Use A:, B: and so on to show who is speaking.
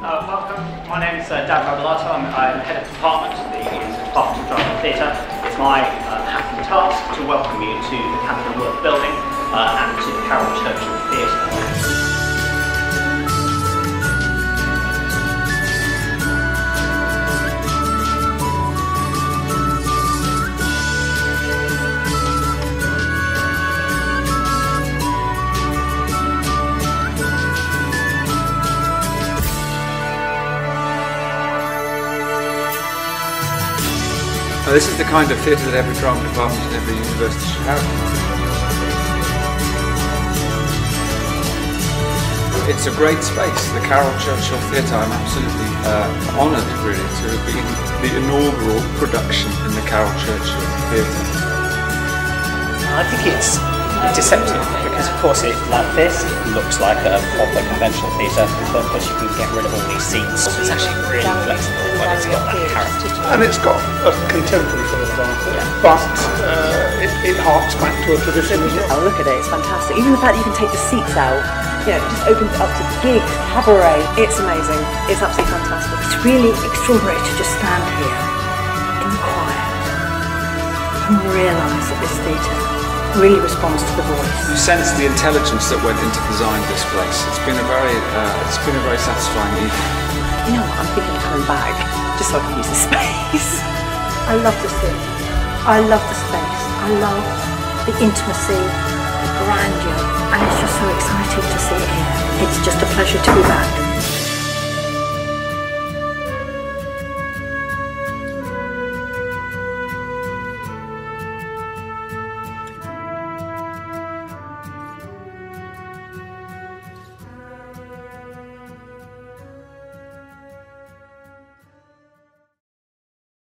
A: my name is uh, Dan Rebellato. I'm, I'm head of department at the Department of Drama Theatre. It's my uh, happy task to welcome you to the Katharine Worth building uh, and to the Caryl Churchill Theatre.
B: Now, this is the kind of theatre that every drama department in every university should have. It's a great space, the Caryl Churchill Theatre. I'm absolutely uh, honoured, really, to have been the inaugural production in the Caryl Churchill Theatre.
A: I think it's deceptive because of course it like this looks like a proper conventional theatre but of course you can get rid of all these seats so it's actually really flexible but it's got that character
C: and it's got a contemporary feel about it, but uh, it, it harks back to a tradition as well.
D: Oh, look at it, it's fantastic. Even the fact that you can take the seats out, you know, it just opens it up to gigs, cabaret. It's amazing. It's absolutely fantastic.
E: It's really extraordinary to just stand here in the quiet and realise that this theatre really responds to the voice.
B: You sense the intelligence that went into designing this place. It's been a very, uh, it's been a very satisfying evening.
D: You know what? I'm thinking of coming back just so I can use the space.
E: I love this theatre. I love the space. I love the intimacy, the grandeur, and it's just so exciting to see it here. It's just a pleasure to be back.